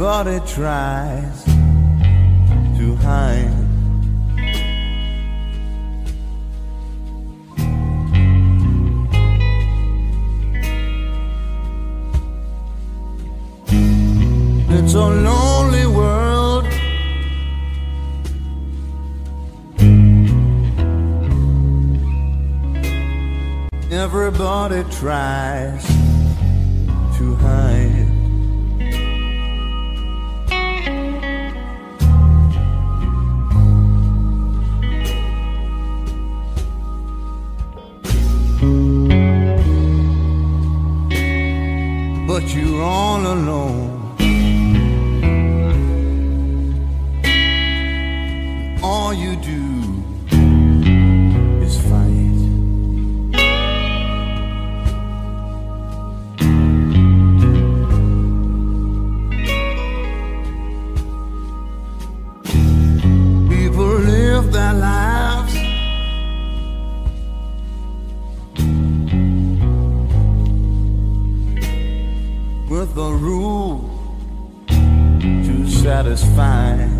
Everybody tries to hide. It's a lonely world. Everybody tries to hide. But you're all alone. All you do a rule to satisfy.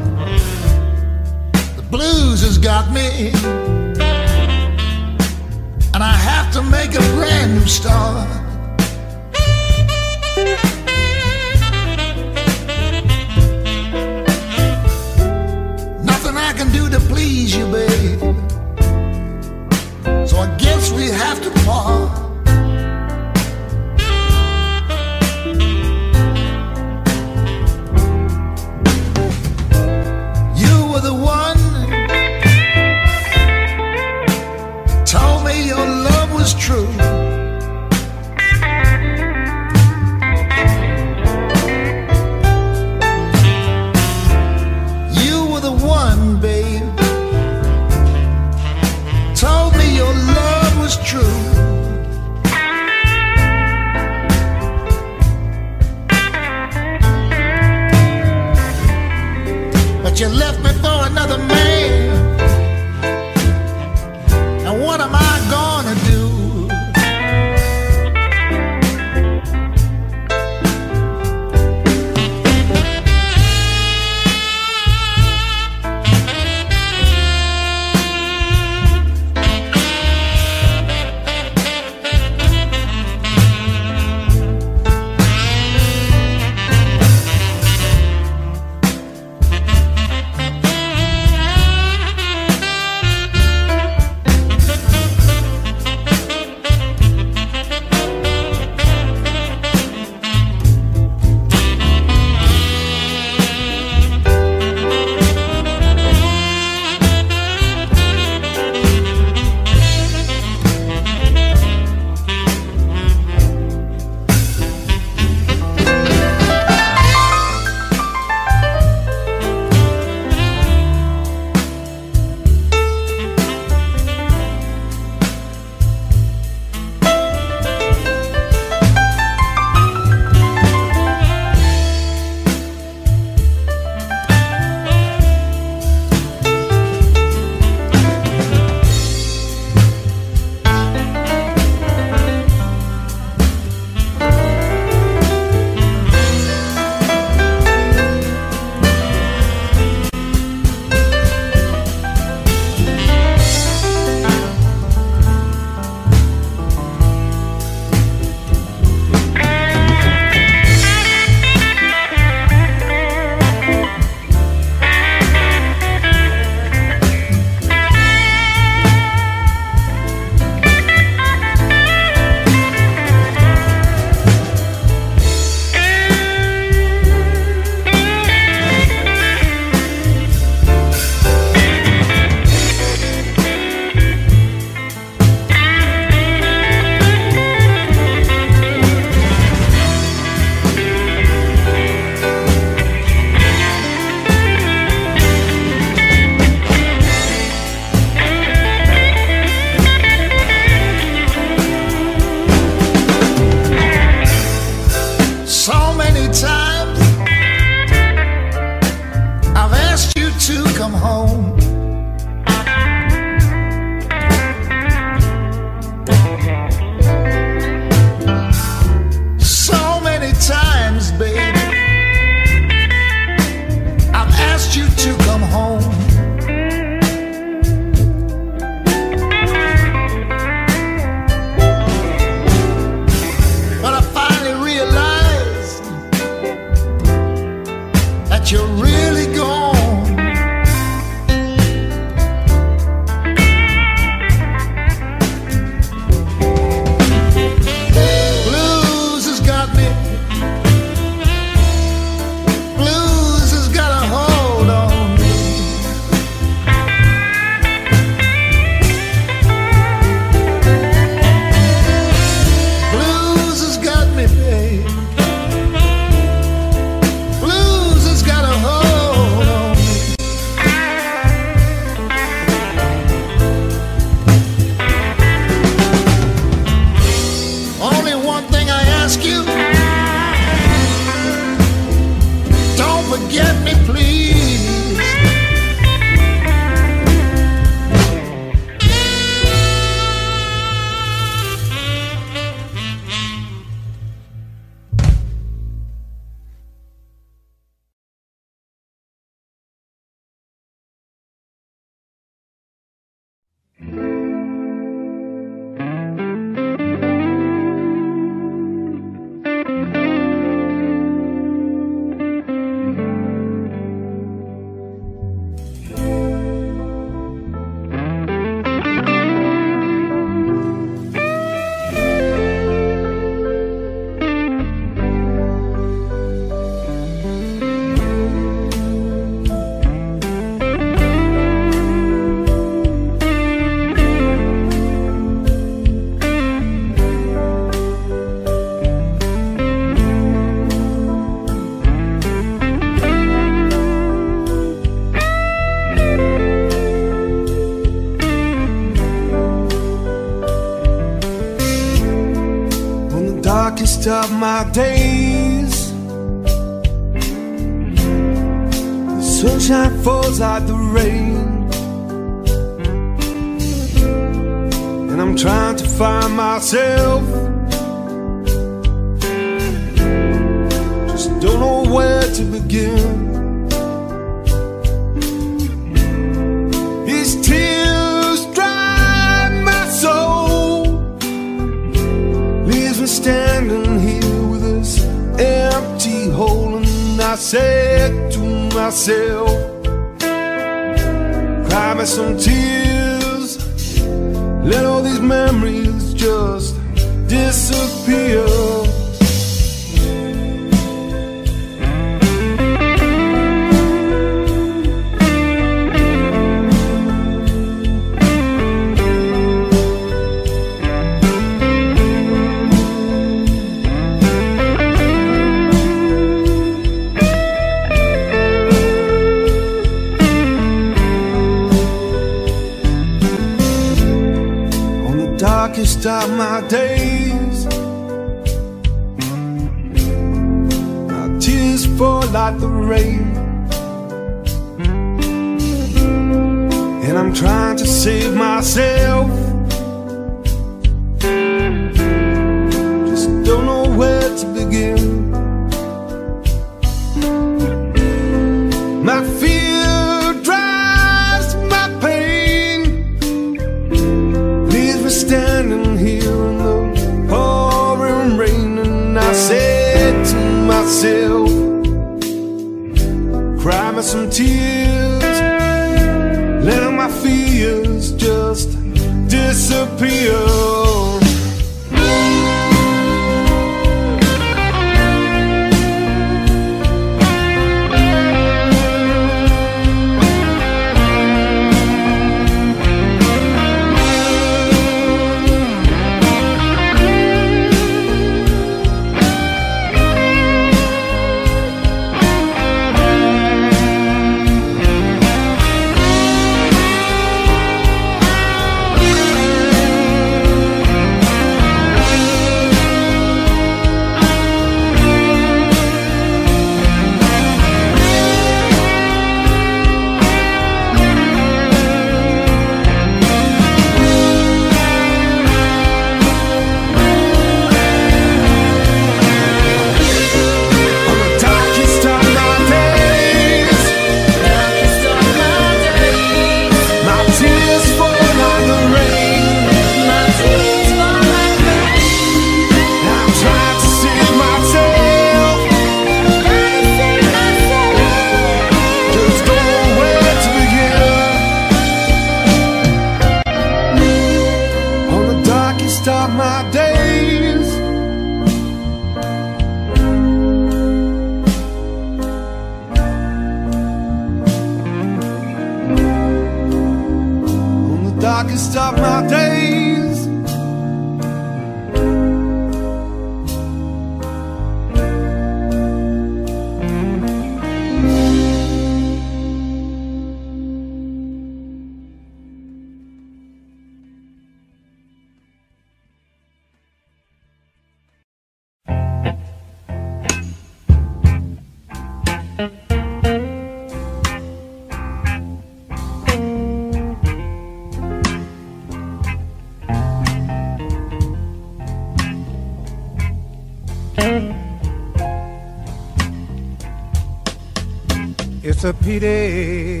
a pity.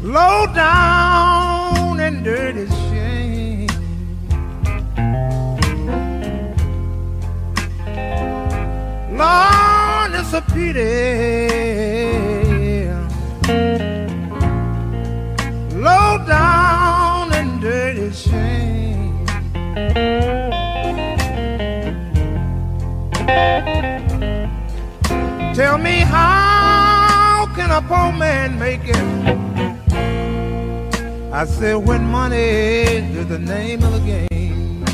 Low down and dirty shame. Lord, it's a pity. poor man make it. I said, when money is the name of the game.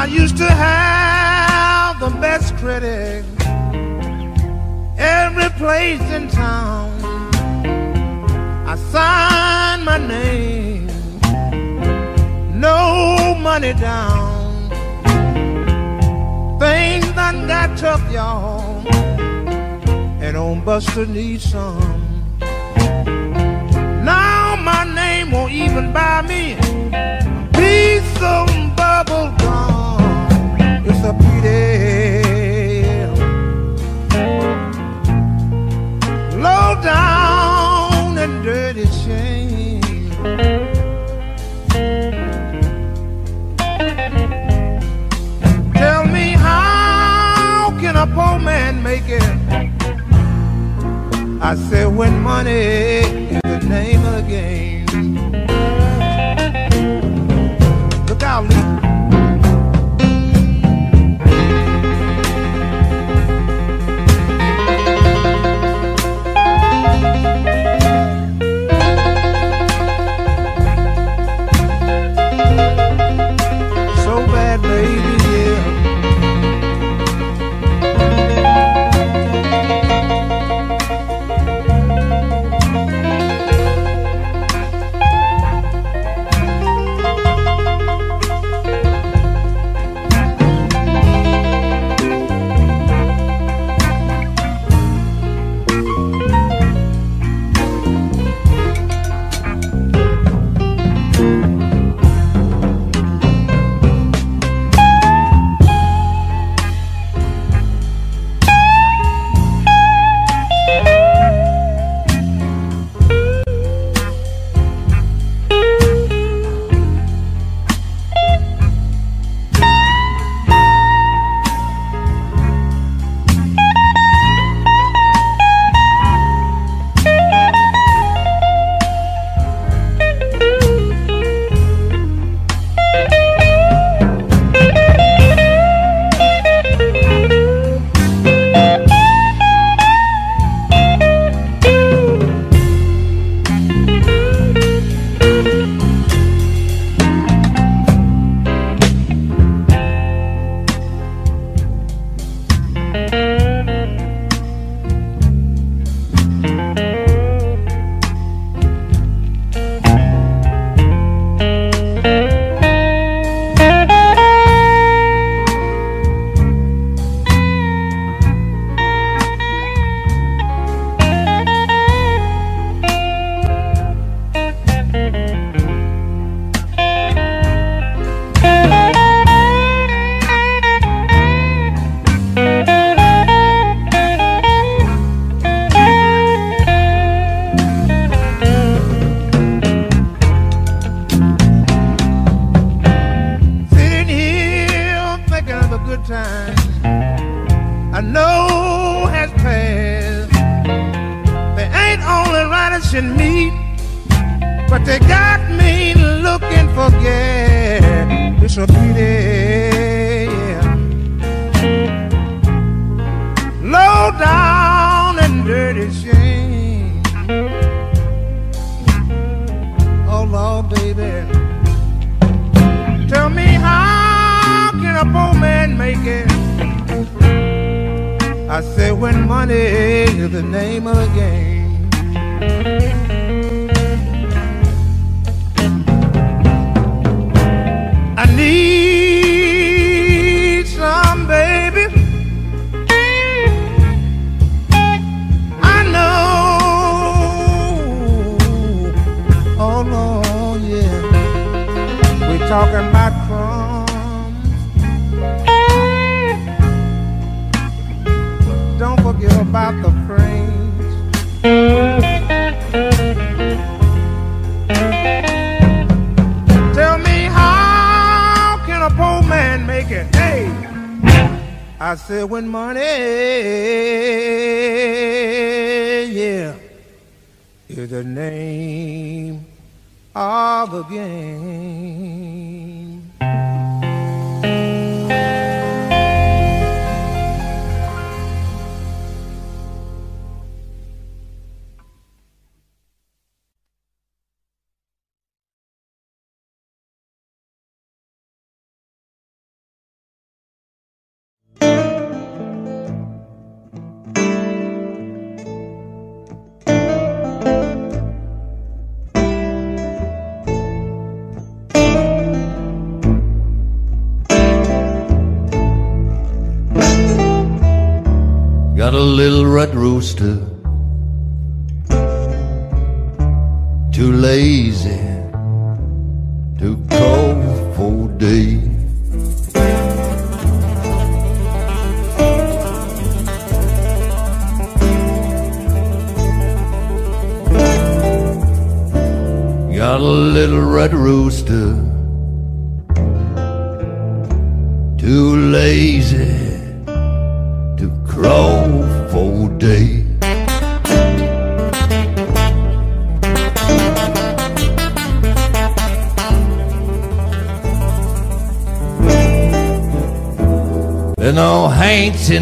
I used to have the best credit every place in town. I signed my name, no money down done got tough, y'all. And on Buster needs some. Now my name won't even buy me a piece of bubble gum. It's a pity. I say, when money is the name of the game. Look out,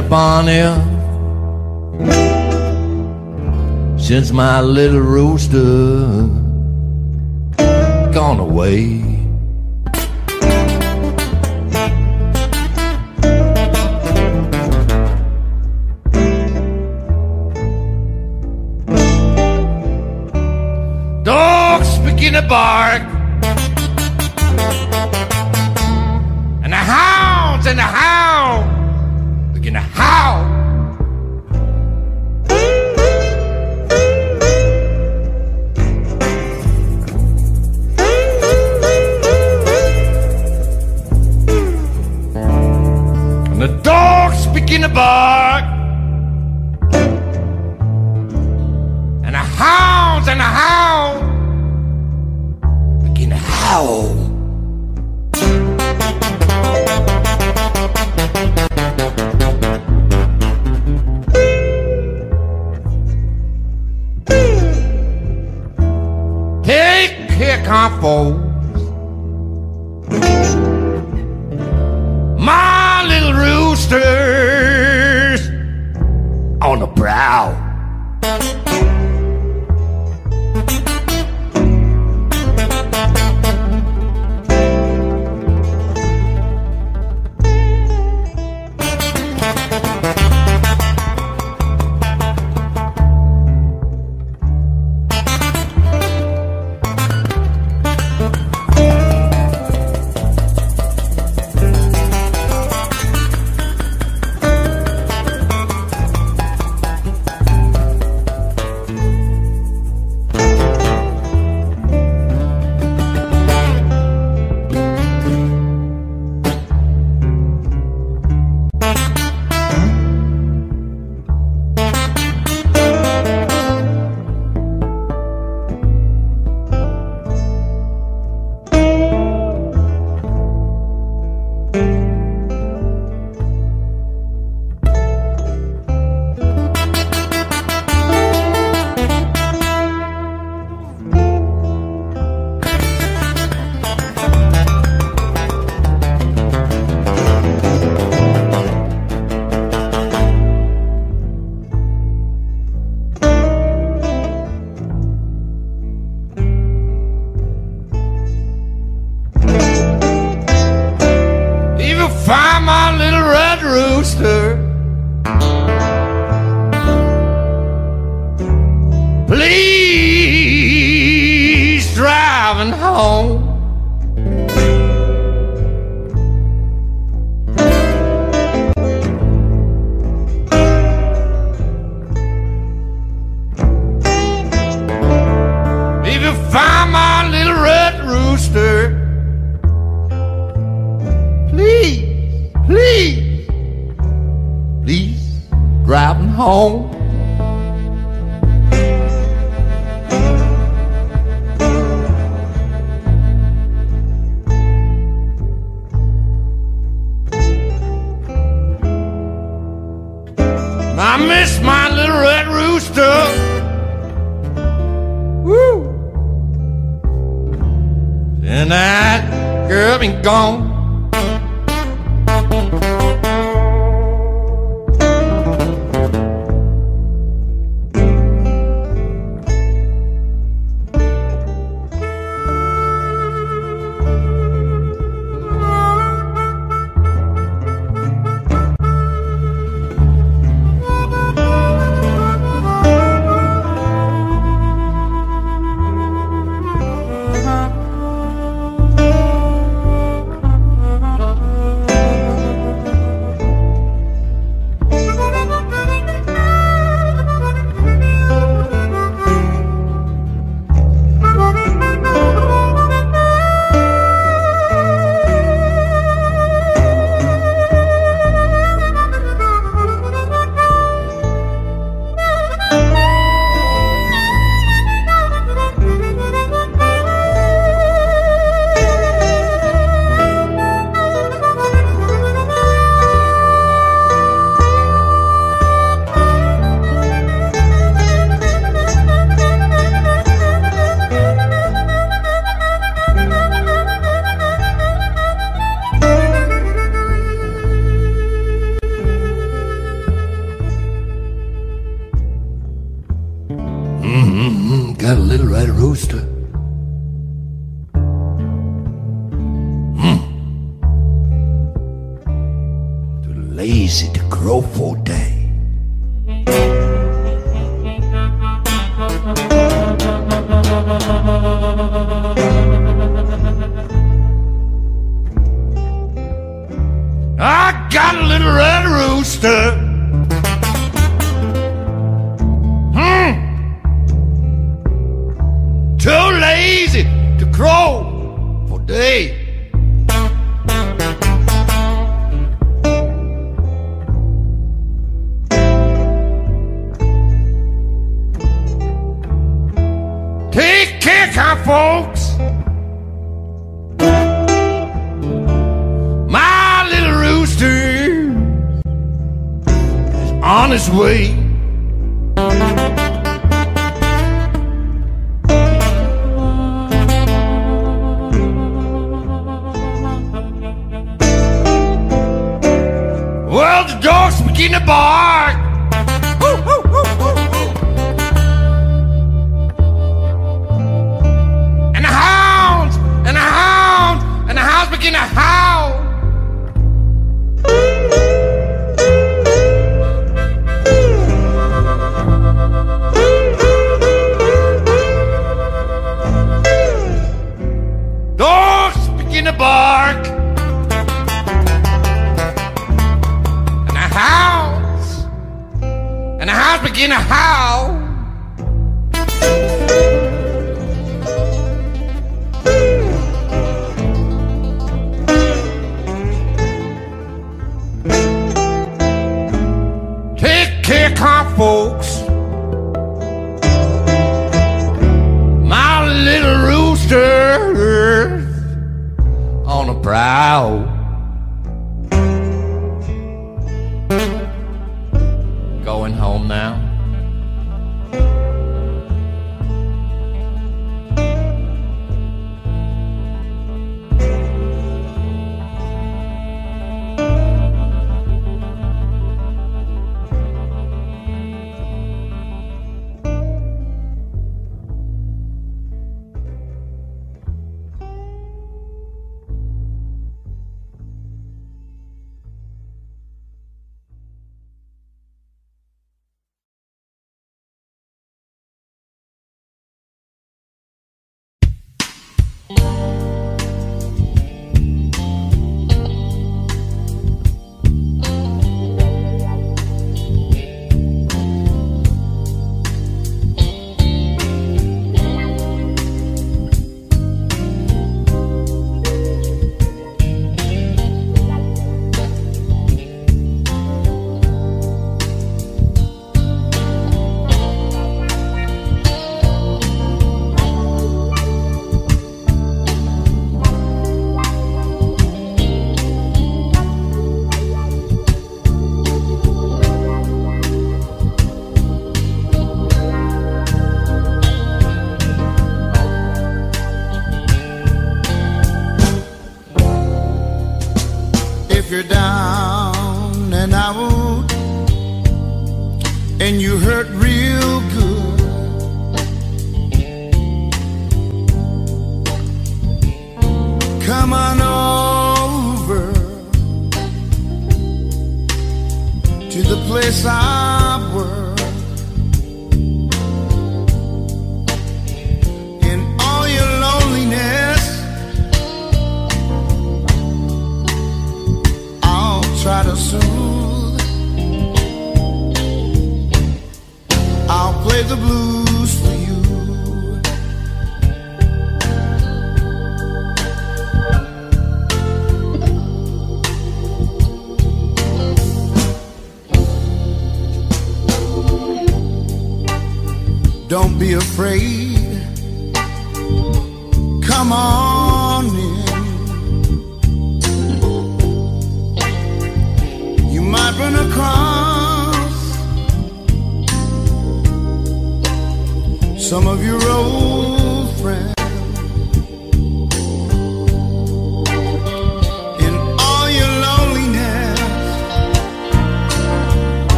the since my little rooster gone away. Dogs begin to bark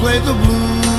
play the blues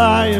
I'm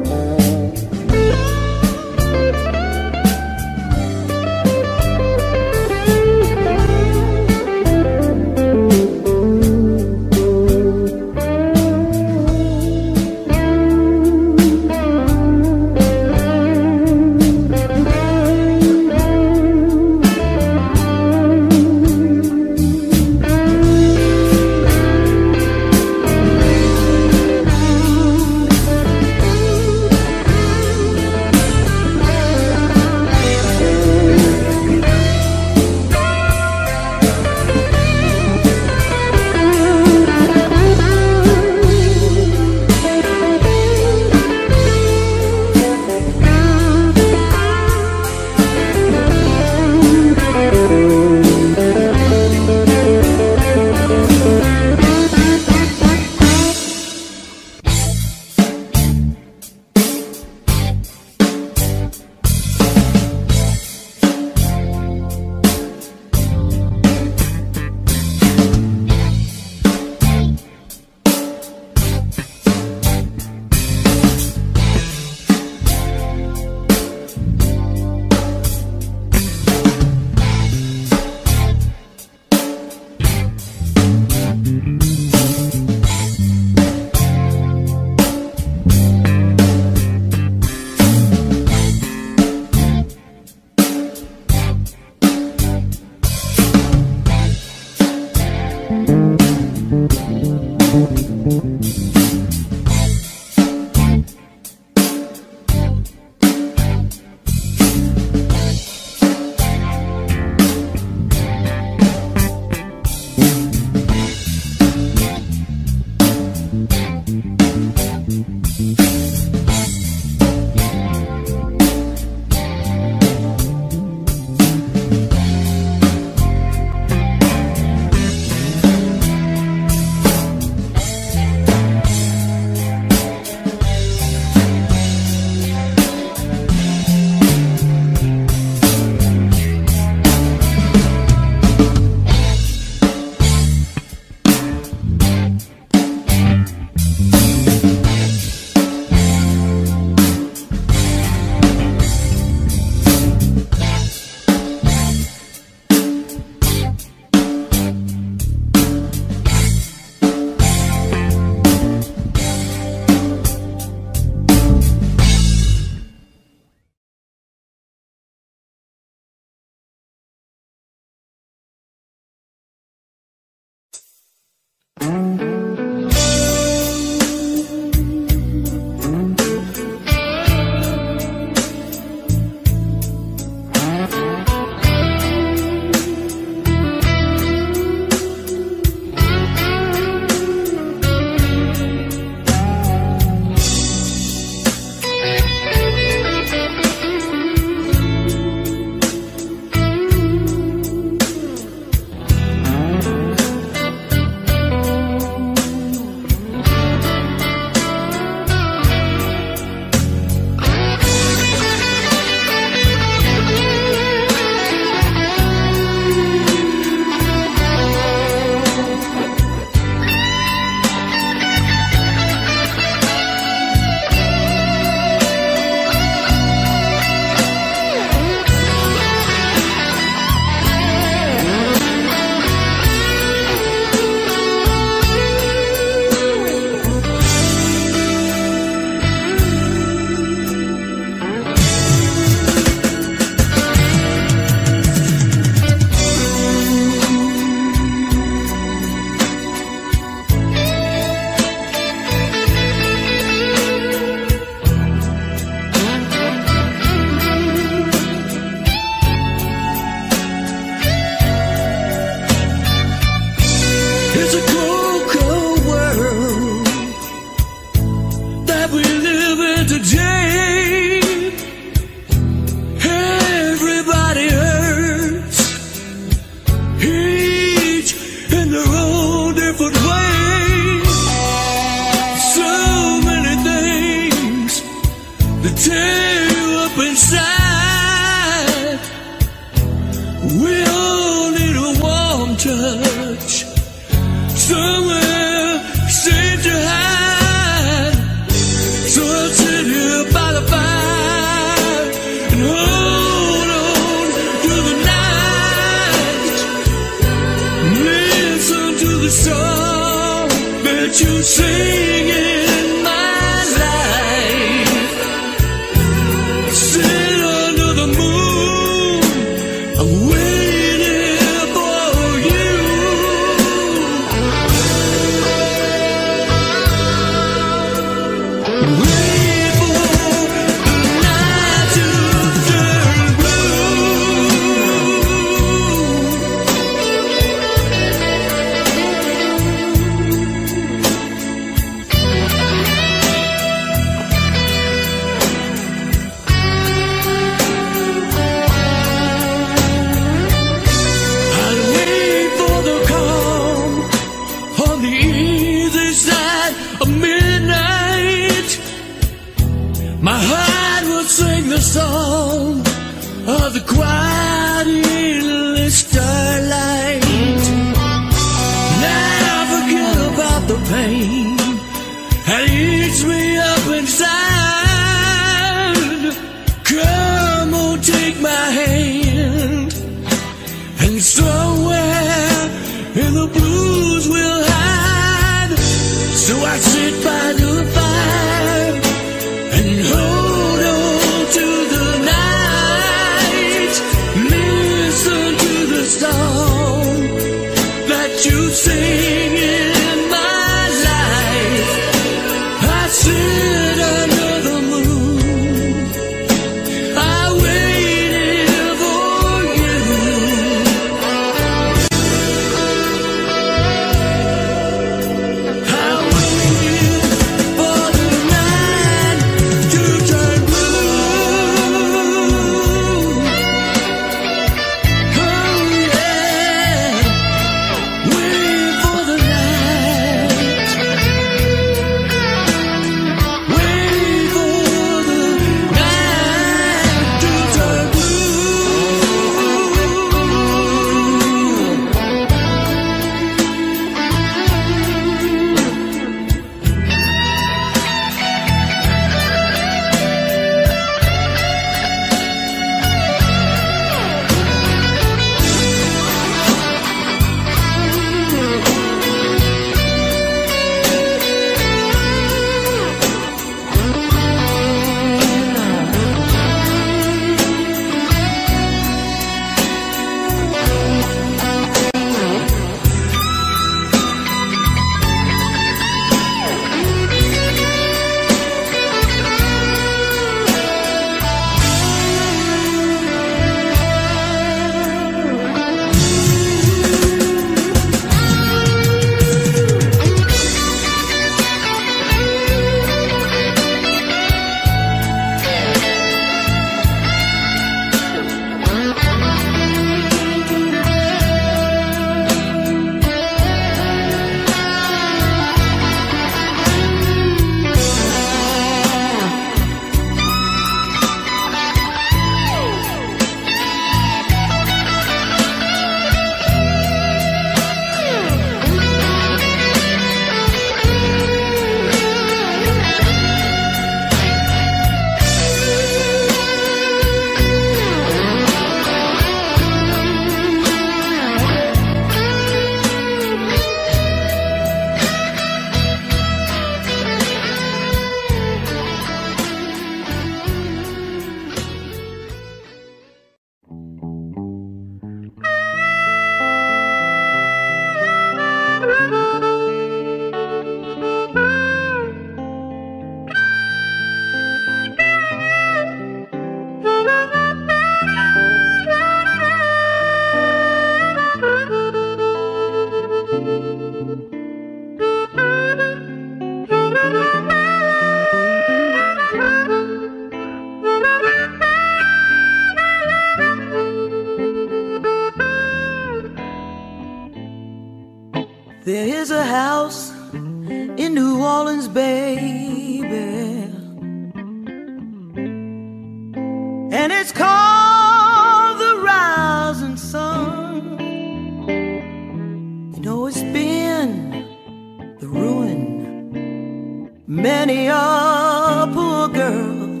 many a poor girl.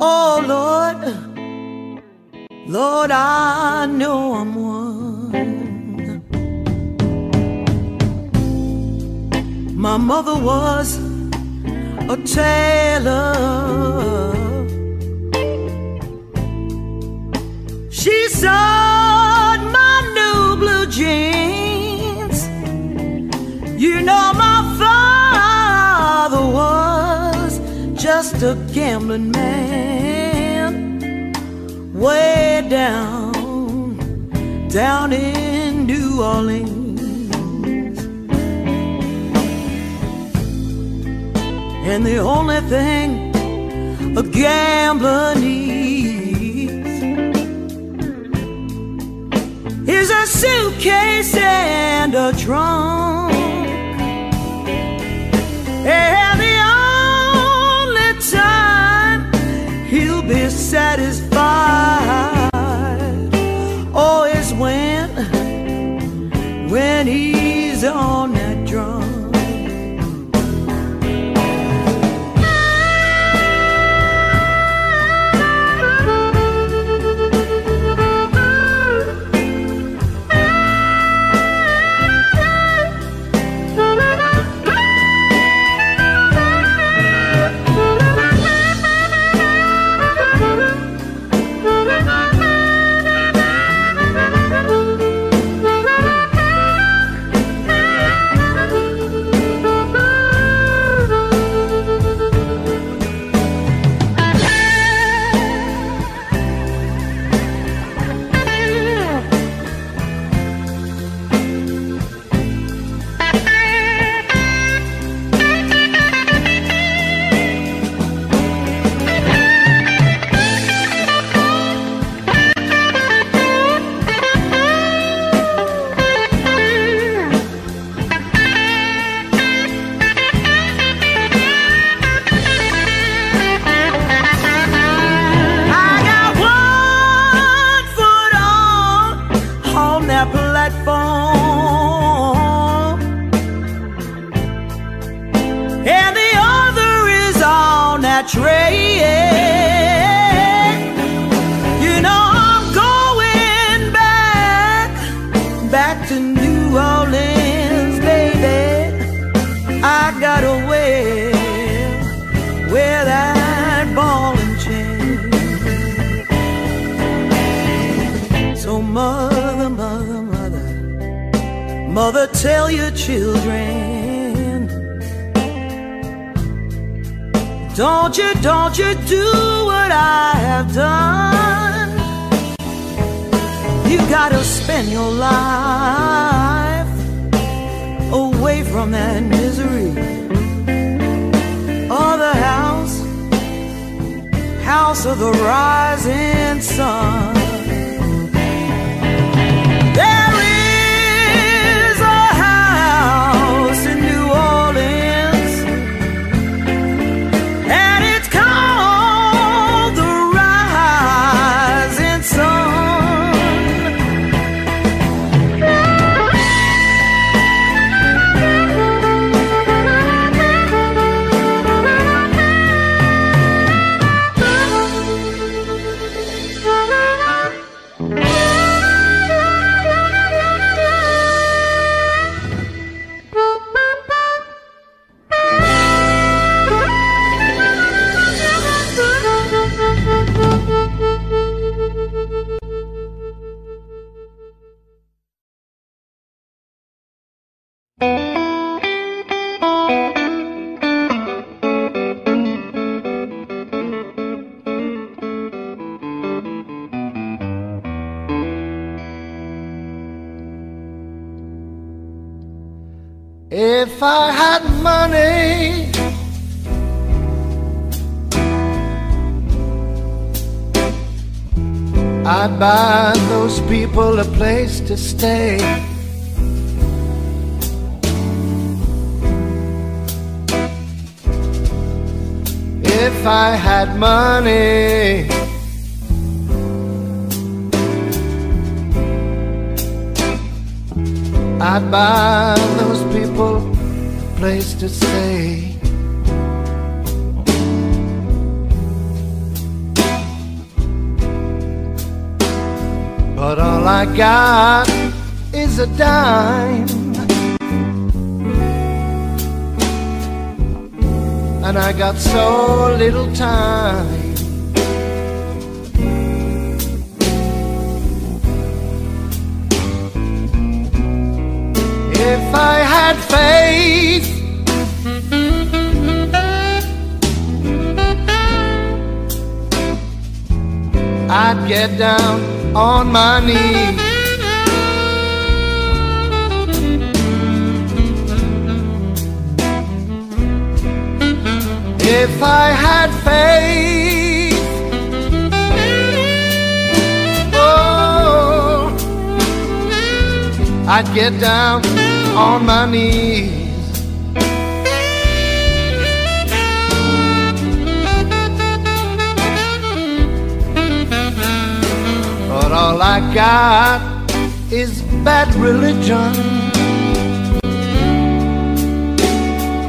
Oh Lord, Lord, I know I'm one. My mother was a tailor. She sewed my new blue jeans. You know, just a gambling man. Way down, down in New Orleans. And the only thing a gambler needs is a suitcase and a trunk. And I buy those people a place to stay. If I had money, I'd buy those people a place to stay. All I got is a dime. And I got so little time. If I had faith, I'd get down on my knees. If I had faith, oh, I'd get down on my knees. All I got is bad religion.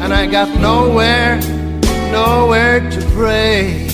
And I got nowhere, nowhere to pray.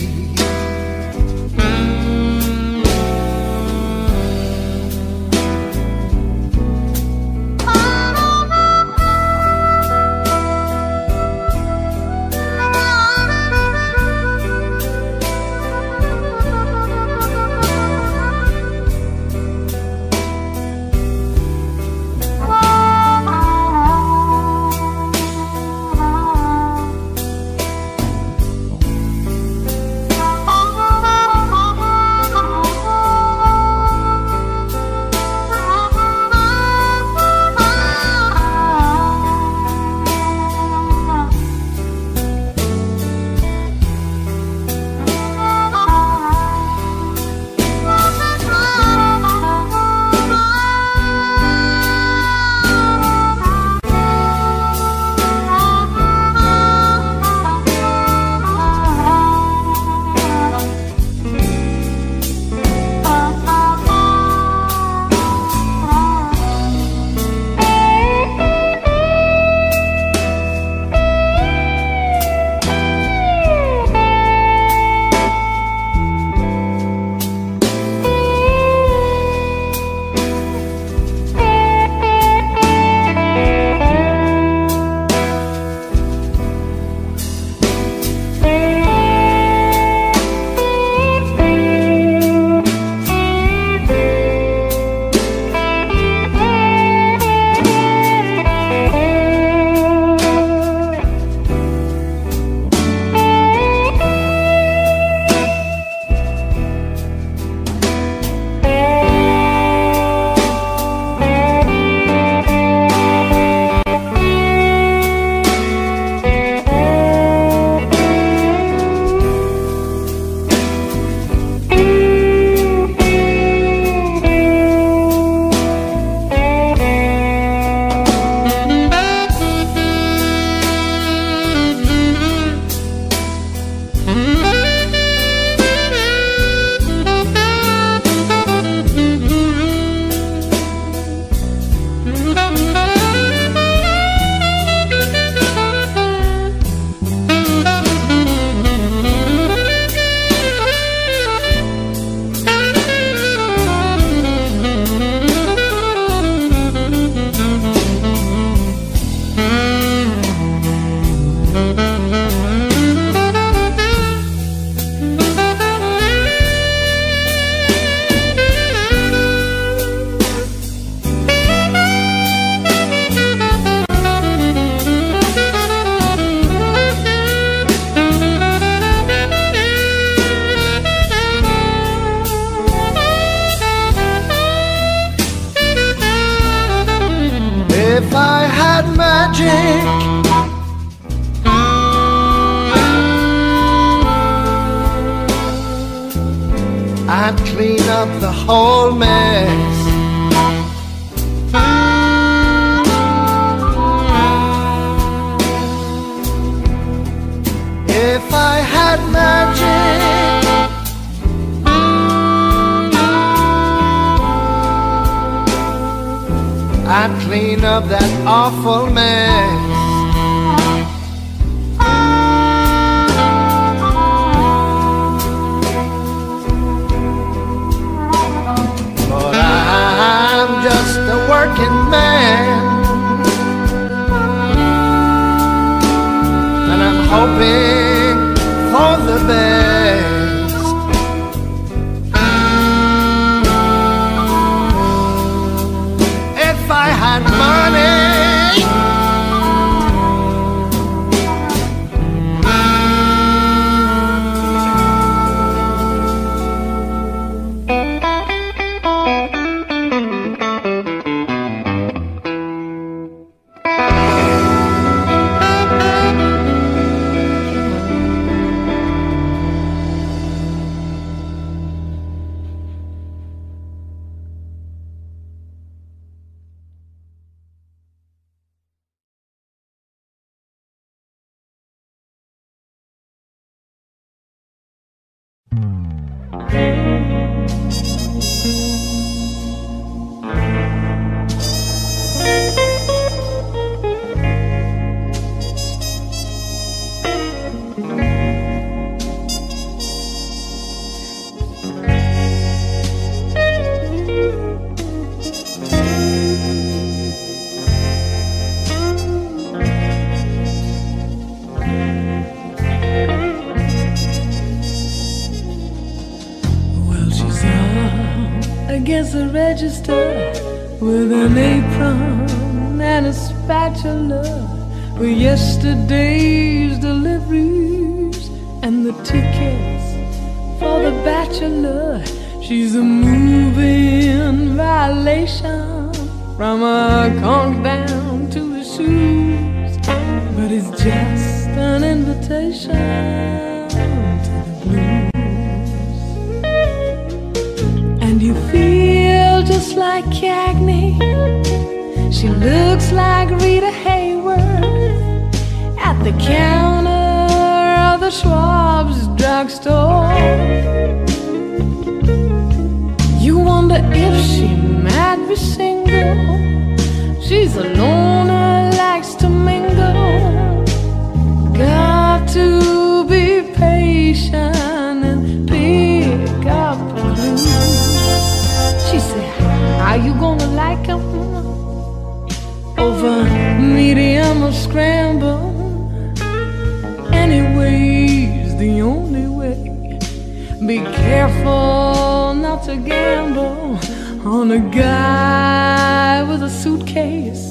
On a guy with a suitcase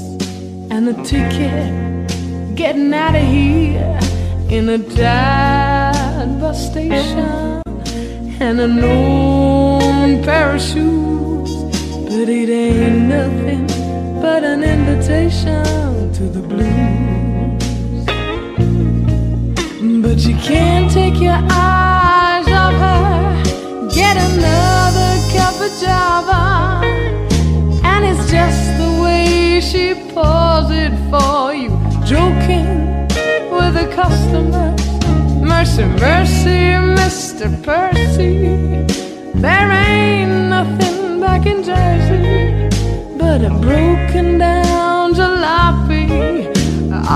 and a ticket getting out of here in a tight bus station and a known pair of shoes. But it ain't nothing but an invitation to the blues. But you can't take your eyes off her. Get another of java. And it's just the way she pours it for you. Joking with the customers. Mercy, mercy, Mr. Percy. There ain't nothing back in Jersey but a broken down jalopy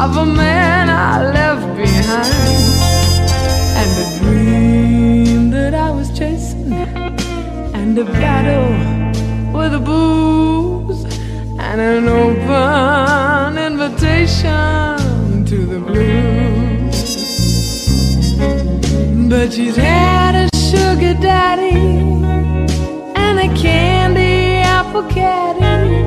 of a man I left behind. A battle with the booze, and an open invitation to the blues. But she's had a sugar daddy and a candy apple caddy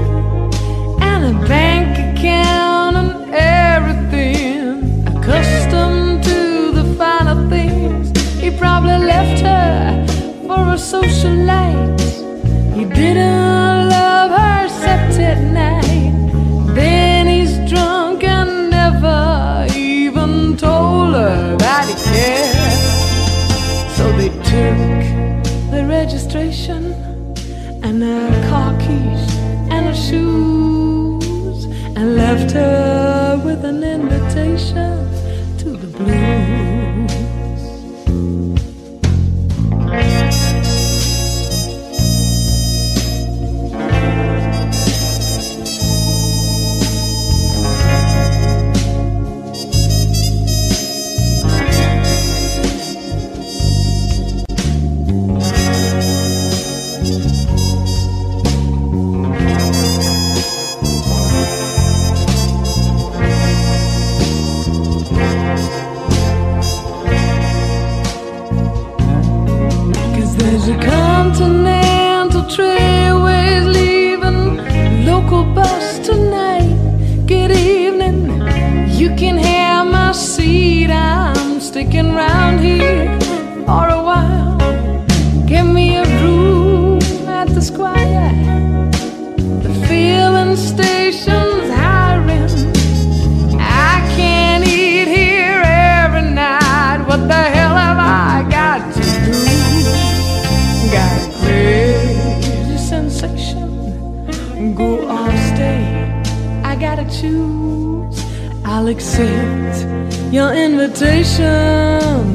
socialite. He didn't love her except at night. Then he's drunk and never even told her that he cared. So they took the registration and her car keys and her shoes and left her I'll accept your invitation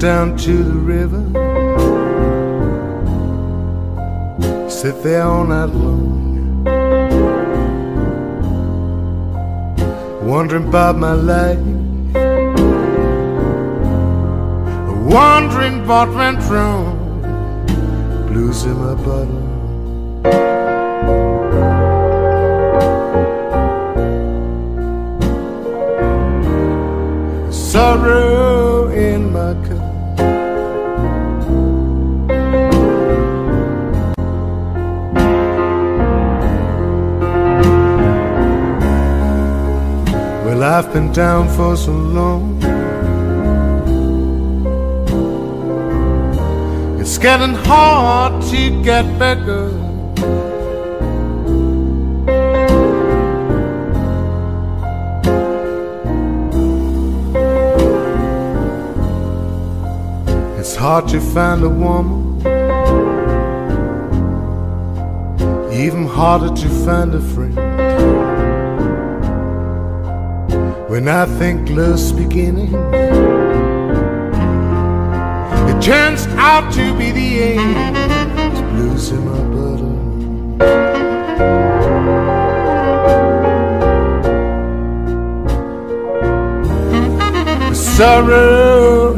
down to the river, sit there all night long, wondering about my life, I've been down for so long. It's getting hard to get better. It's hard to find a woman, even harder to find a friend. When I think love's beginning, it turns out to be the end. It's blues in my bottle. Sorrow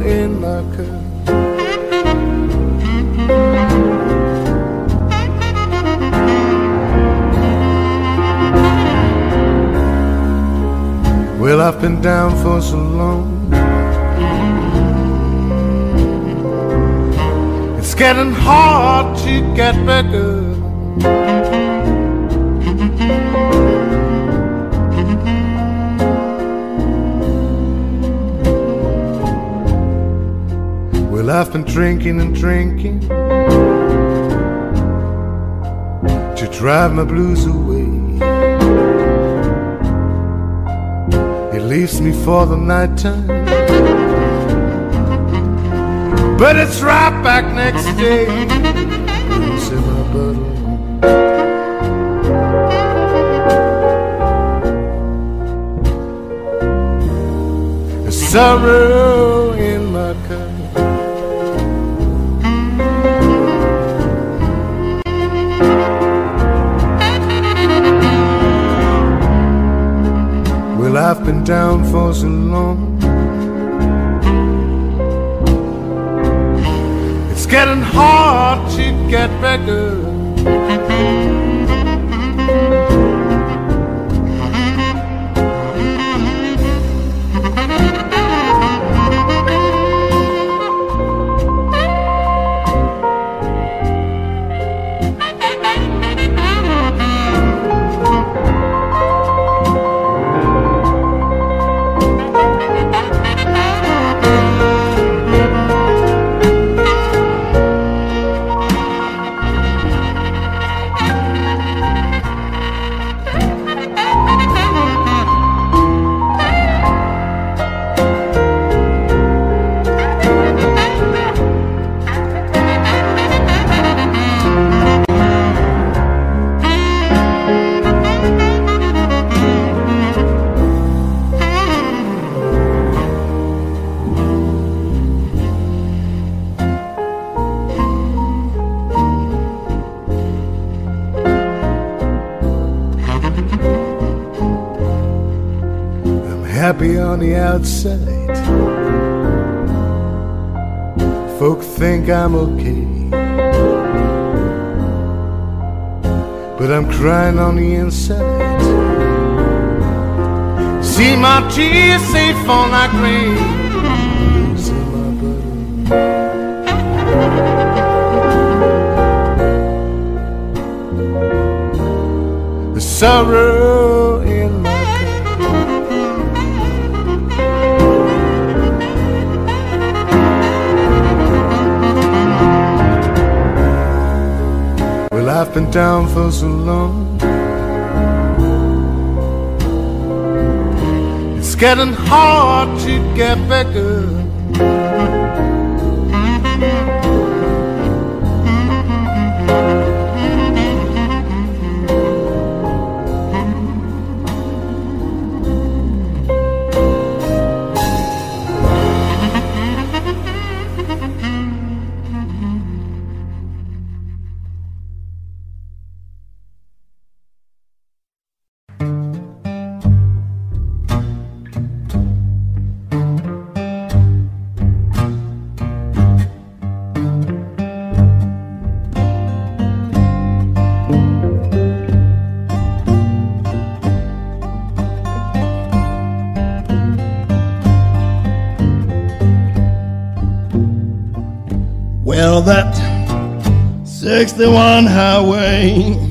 I've been down for so long. It's getting hard to to get better. Well, I've been drinking and drinking to drive my blues away. Leaves me for the nighttime, but it's right back next day. Blues in my bottle. Sorrow been down for so long. It's getting hard to get better. On the outside. Folk think I'm okay. But I'm crying on the inside. See my tears safe on rain. Blues my. The sorrow been down for so long. It's getting hard to get better. Highway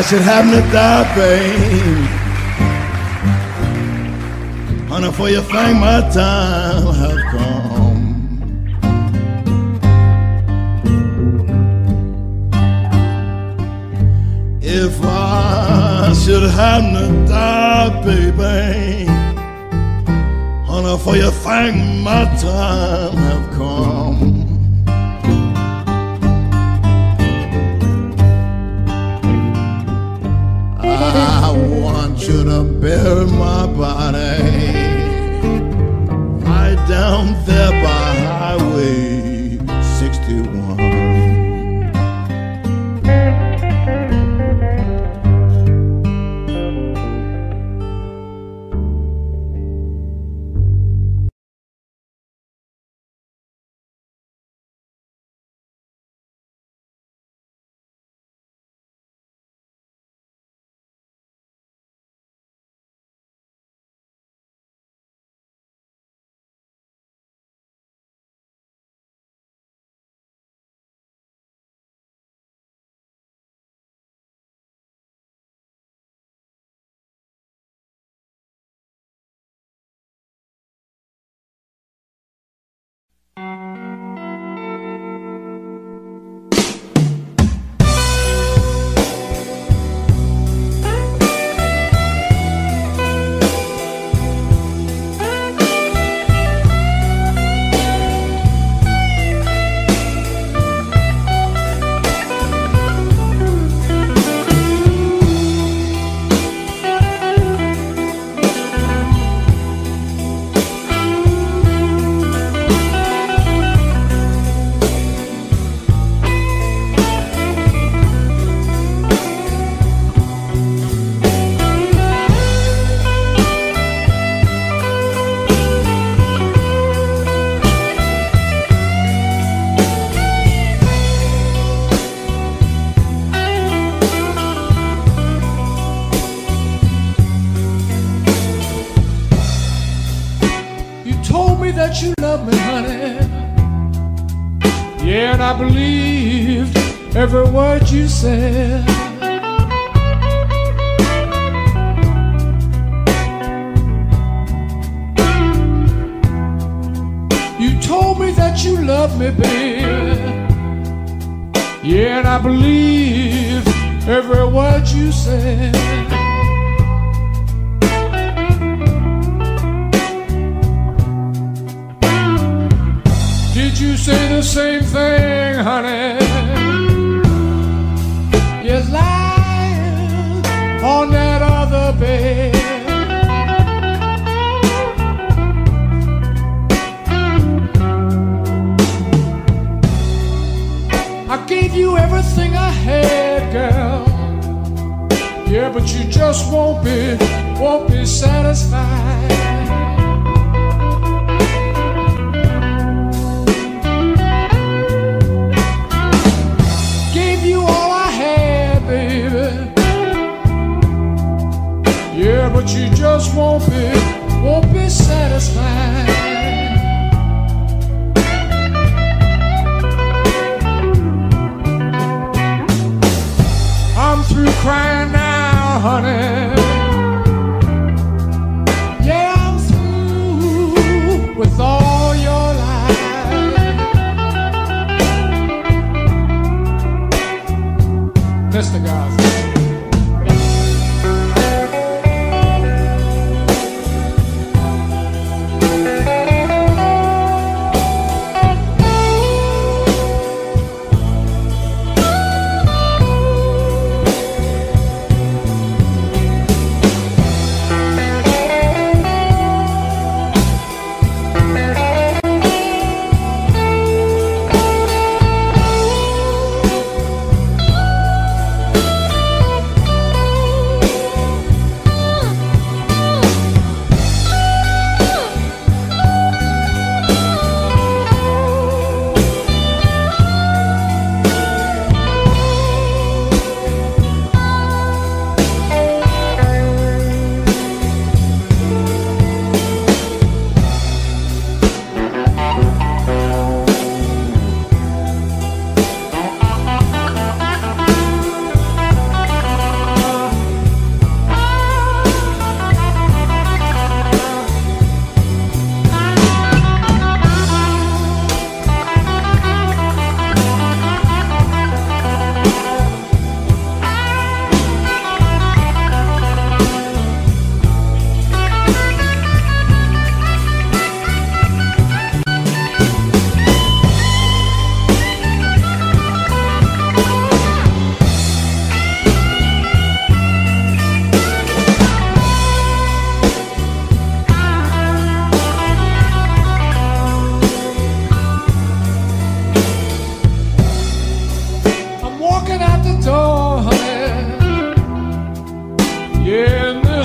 I should happen to die, babe. Honey, for you think my time have come. If I should happen to die, baby, honey, for you think my time.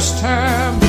last time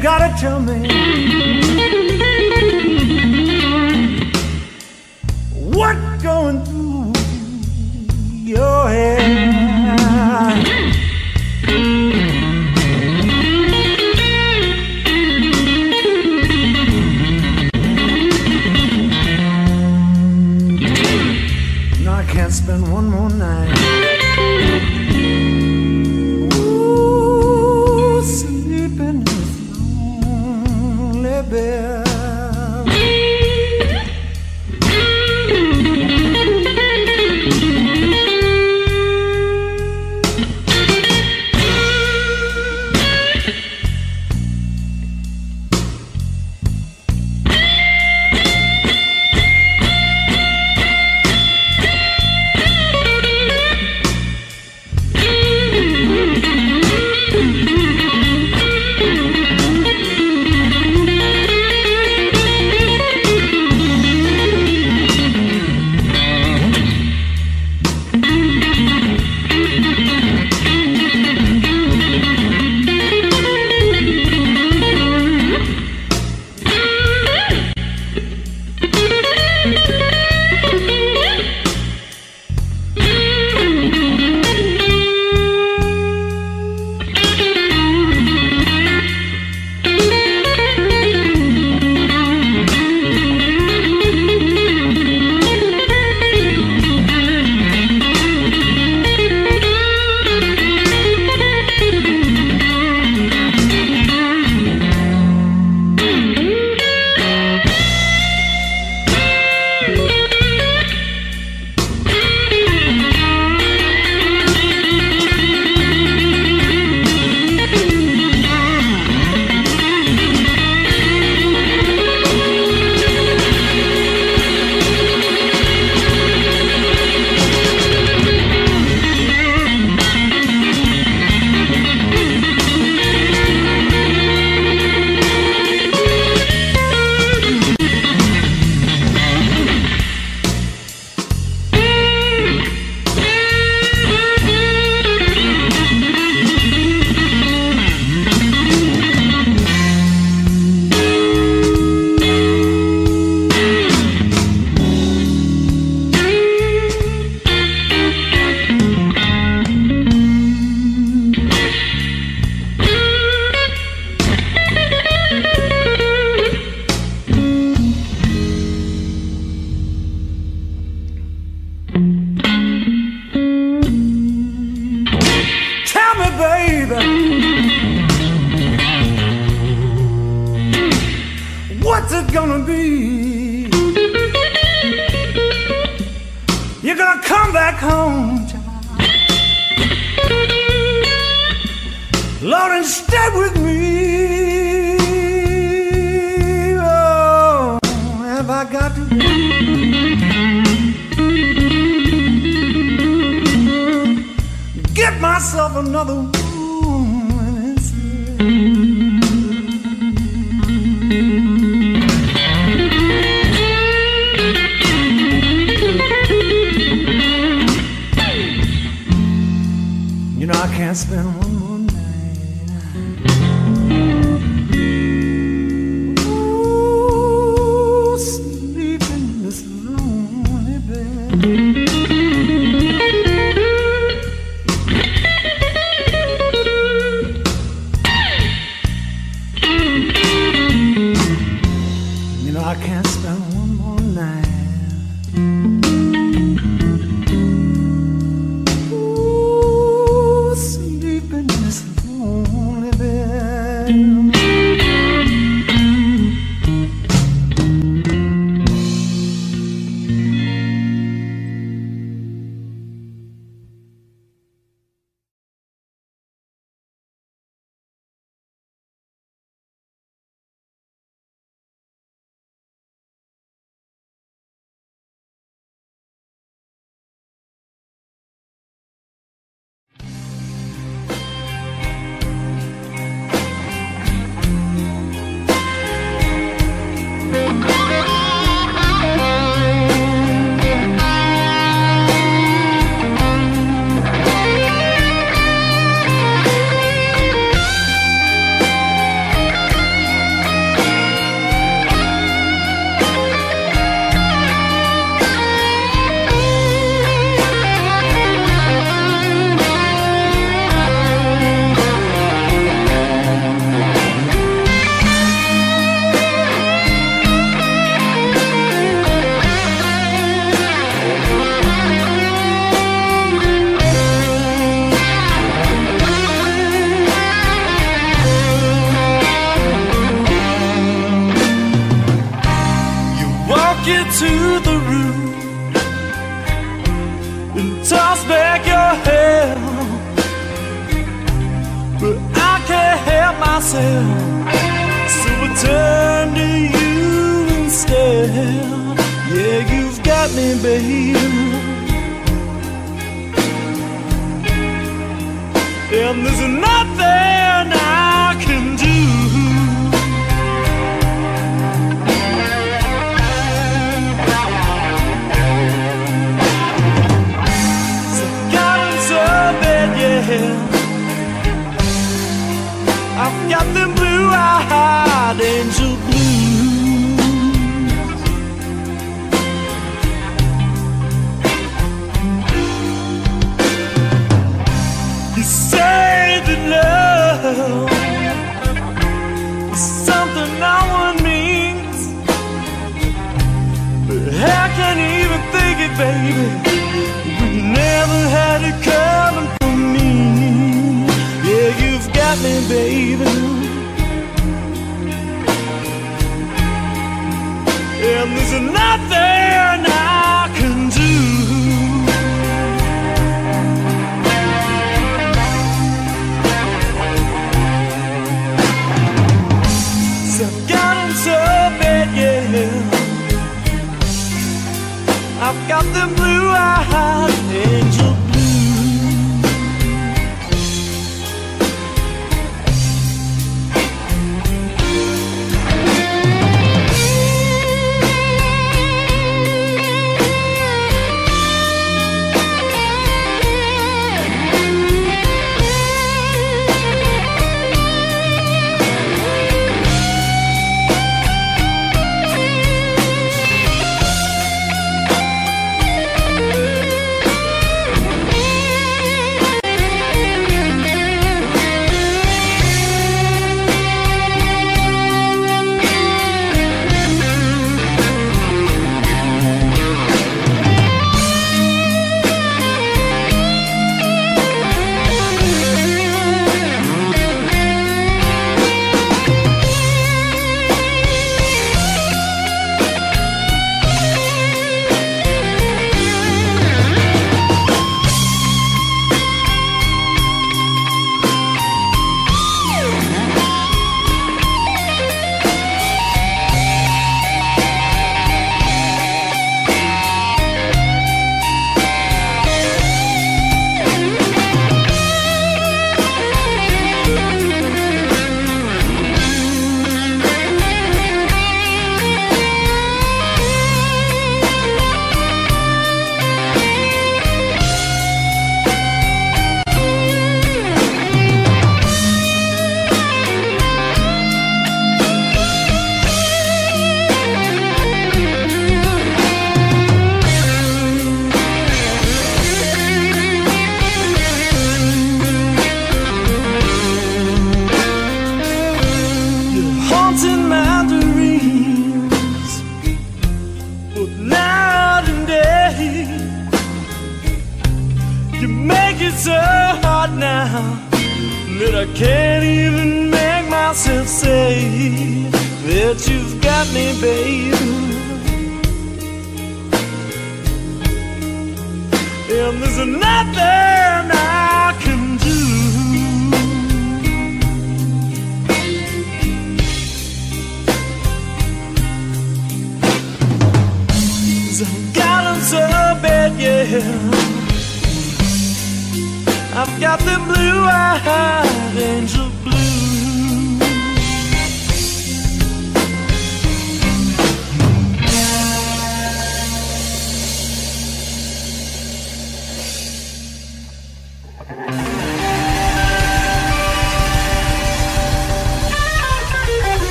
Baby, you've got to tell me